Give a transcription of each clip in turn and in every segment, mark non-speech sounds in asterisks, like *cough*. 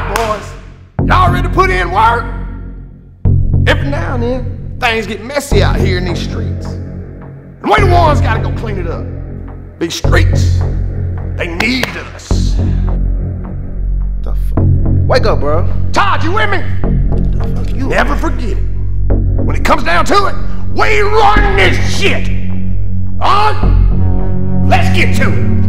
right, boys. Y'all ready to put in work? Every now and then, things get messy out here in these streets. And we the ones gotta go clean it up. These streets, they need us. The fuck? Wake up, bro. Todd, you with me? You Never forget it. When it comes down to it, we run this shit. On? Let's get to it.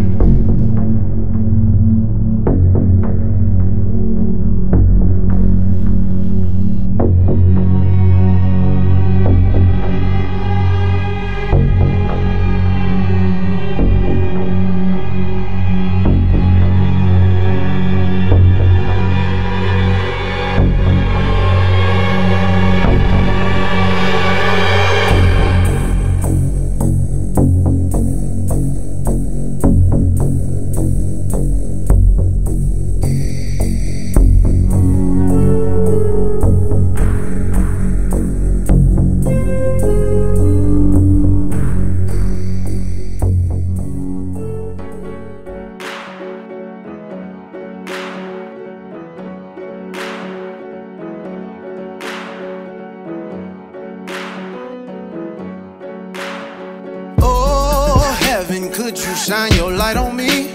Heaven, could you shine your light on me?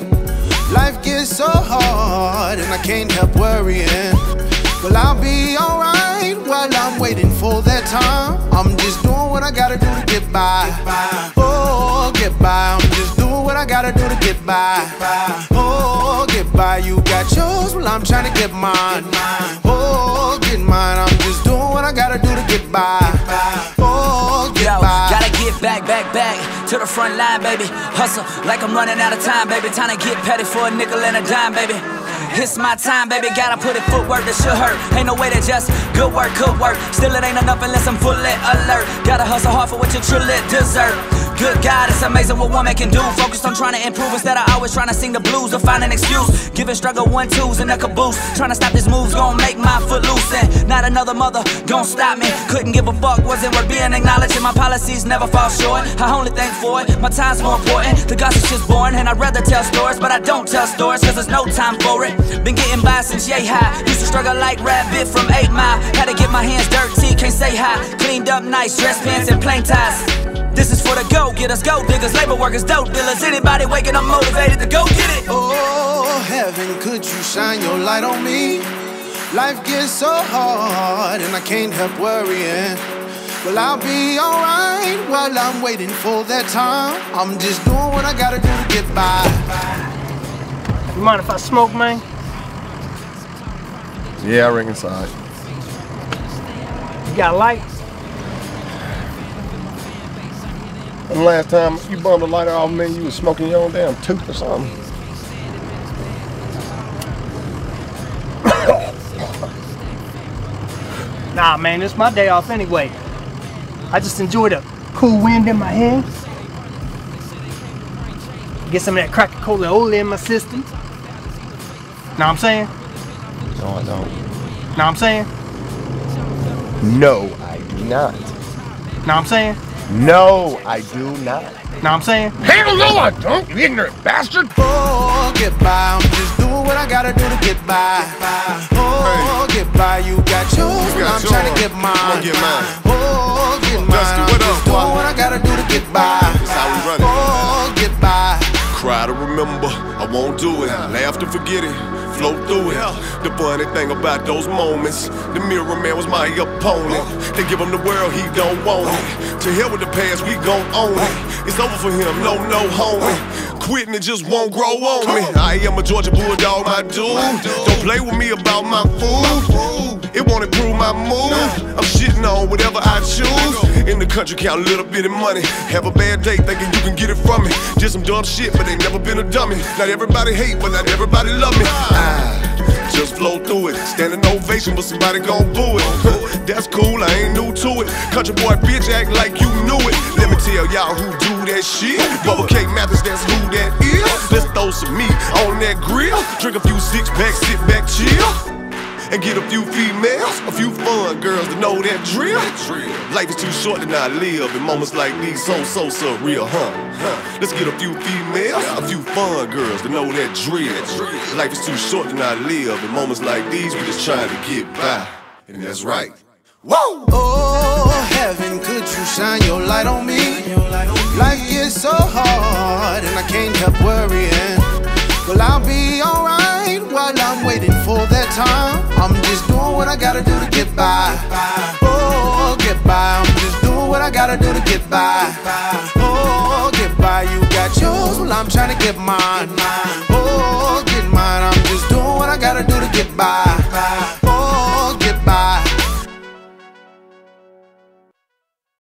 Life gets so hard and I can't help worrying. Well, I'll be alright while I'm waiting for that time. I'm just doing what I gotta do to get by. Oh, get by. I'm just doing what I gotta do to get by. Oh, get by. You got yours, well, I'm trying to get mine. Oh, get mine. I'm just doing what I gotta do to get by. Oh, get by. gotta get back, back, back to the front line, baby. Hustle like I'm running out of time, baby. Time to get petty for a nickel and a dime, baby. It's my time, baby. Gotta put in footwork that should hurt. Ain't no way to just good work, good work. Still, it ain't enough unless I'm fully alert. Gotta hustle hard for what you truly deserve. Good God, it's amazing what woman can do. Focused on trying to improve instead of always trying to sing the blues or find an excuse. Giving struggle one twos in a caboose. Trying to stop these moves, gonna make my foot loose. And not another mother gonna stop me. Couldn't give a fuck, wasn't worth being acknowledged. And my policies never fall short. I only thank for it. My time's more important. The gossip's just boring. And I'd rather tell stories, but I don't tell stories cause there's no time for it. Been getting by since yay high. Used to struggle like rabbit from 8 Mile. Had to get my hands dirty, can't say hi. Cleaned up nice, dress pants and plain ties. This is for the go getters, go diggers, labor workers, dope dealers. Anybody waking up motivated to go get it. Oh, heaven, could you shine your light on me? Life gets so hard and I can't help worrying. Well, I'll be alright while I'm waiting for that time. I'm just doing what I gotta do to get by. You mind if I smoke, man? Yeah, I ring inside. You got a light? And last time you bummed a lighter off me, you was smoking your own damn tooth or something. *coughs* Nah, man, it's my day off anyway. I just enjoy the cool wind in my hair. Get some of that cracker cola oil in my system. Know what I'm saying? No, I don't. Know what I'm saying? No, I do not. Know what I'm saying? No, I do not. Know what I'm saying? Hell no, I don't, you ignorant bastard. Oh, get by. I'm just doing what I gotta do to get by. Oh, get by. You got yours, You got I'm trying to get mine. I'ma get mine. Oh, do it. Laugh to forget it, flow through it. The funny thing about those moments, the mirror man was my opponent. They give him the world, he don't want it. To hell with the past, we gon' own it. It's over for him, no, no, homie. Quitting it just won't grow on me. I am a Georgia Bulldog, my dude. Don't play with me about my food. It won't improve my mood. I'm shitting on whatever I choose. In the country, count a little bit of money. Have a bad day thinking you can get it from me. Did some dumb shit, but ain't never been a dummy. Not everybody hate, but not everybody love me. Ah, just flow through it. Stand an ovation, but somebody gon' boo it. *laughs* That's cool, I ain't new to it. Country boy, bitch, act like you knew it. Let me tell y'all who do that shit. Bubba K Mathis, that's who that is. Let's throw some meat on that grill. Drink a few six packs, sit back, chill. And get a few females, a few fun girls to know that drill. Life is too short to not live, and moments like these so so surreal, huh? Let's get a few females, a few fun girls to know that drill. Life is too short to not live, and moments like these we're just trying to get by, and that's right. Whoa! Oh, heaven, could you shine your light on me? Life gets so hard and I can't help worrying. Well, I'll be alright while I'm waiting for that time. What I gotta do to get by. Oh, get by. I'm just doing what I gotta do to get by. Oh, get by. You got yours, well, I'm trying to get mine. Oh, get mine. I'm just doing what I gotta do to get by.